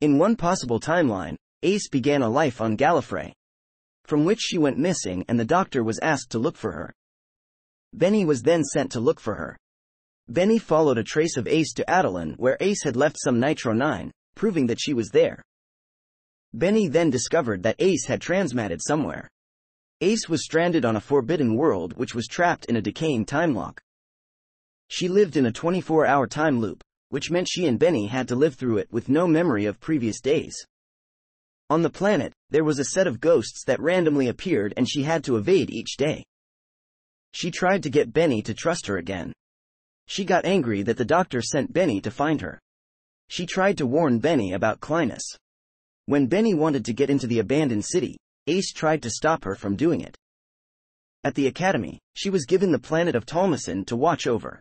In one possible timeline, Ace began a life on Gallifrey, from which she went missing and the doctor was asked to look for her. Benny was then sent to look for her. Benny followed a trace of Ace to Attilan where Ace had left some Nitro 9, proving that she was there. Benny then discovered that Ace had transmatted somewhere. Ace was stranded on a forbidden world which was trapped in a decaying time lock. She lived in a 24-hour time loop, which meant she and Benny had to live through it with no memory of previous days. On the planet, there was a set of ghosts that randomly appeared and she had to evade each day. She tried to get Benny to trust her again. She got angry that the doctor sent Benny to find her. She tried to warn Benny about Clinus. When Benny wanted to get into the abandoned city, Ace tried to stop her from doing it. At the academy, she was given the planet of Talmason to watch over.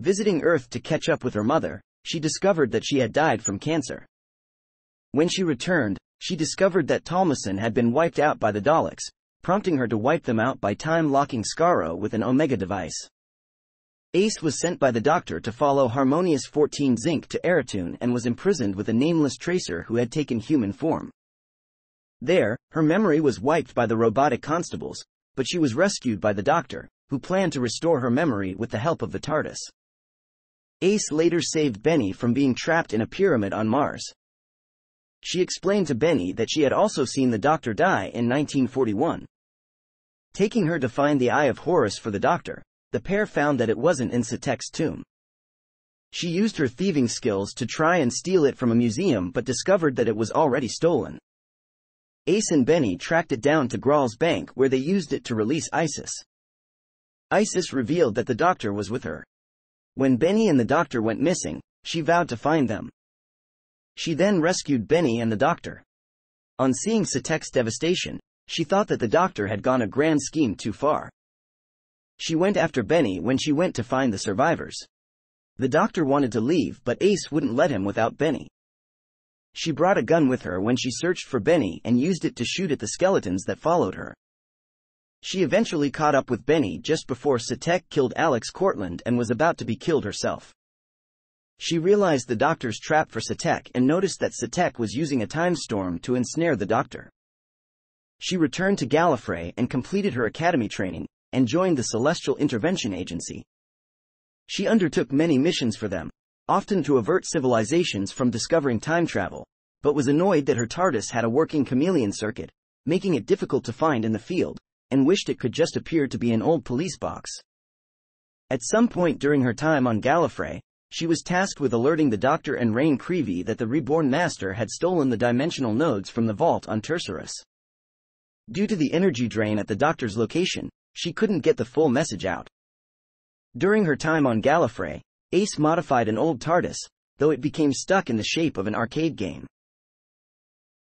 Visiting Earth to catch up with her mother, she discovered that she had died from cancer. When she returned, she discovered that Talmason had been wiped out by the Daleks, prompting her to wipe them out by time-locking Skaro with an Omega device. Ace was sent by the doctor to follow Harmonious 14 Zinc to Eritune and was imprisoned with a nameless tracer who had taken human form. There, her memory was wiped by the robotic constables, but she was rescued by the doctor, who planned to restore her memory with the help of the TARDIS. Ace later saved Benny from being trapped in a pyramid on Mars. She explained to Benny that she had also seen the doctor die in 1941. Taking her to find the Eye of Horus for the doctor, the pair found that it wasn't in Sutekh's tomb. She used her thieving skills to try and steal it from a museum but discovered that it was already stolen. Ace and Benny tracked it down to Graal's bank where they used it to release Isis. Isis revealed that the doctor was with her. When Benny and the doctor went missing, she vowed to find them. She then rescued Benny and the doctor. On seeing Sutekh's devastation, she thought that the doctor had gone a grand scheme too far. She went after Benny when she went to find the survivors. The doctor wanted to leave but Ace wouldn't let him without Benny. She brought a gun with her when she searched for Benny and used it to shoot at the skeletons that followed her. She eventually caught up with Benny just before Sutekh killed Alex Cortland and was about to be killed herself. She realized the doctor's trap for Sutekh and noticed that Sutekh was using a time storm to ensnare the doctor. She returned to Gallifrey and completed her academy training, and joined the Celestial Intervention Agency. She undertook many missions for them, often to avert civilizations from discovering time travel, but was annoyed that her TARDIS had a working chameleon circuit, making it difficult to find in the field, and wished it could just appear to be an old police box. At some point during her time on Gallifrey, she was tasked with alerting the Doctor and Rain Creevy that the reborn Master had stolen the dimensional nodes from the vault on Tursurus. Due to the energy drain at the Doctor's location, she couldn't get the full message out. During her time on Gallifrey, Ace modified an old TARDIS, though it became stuck in the shape of an arcade game.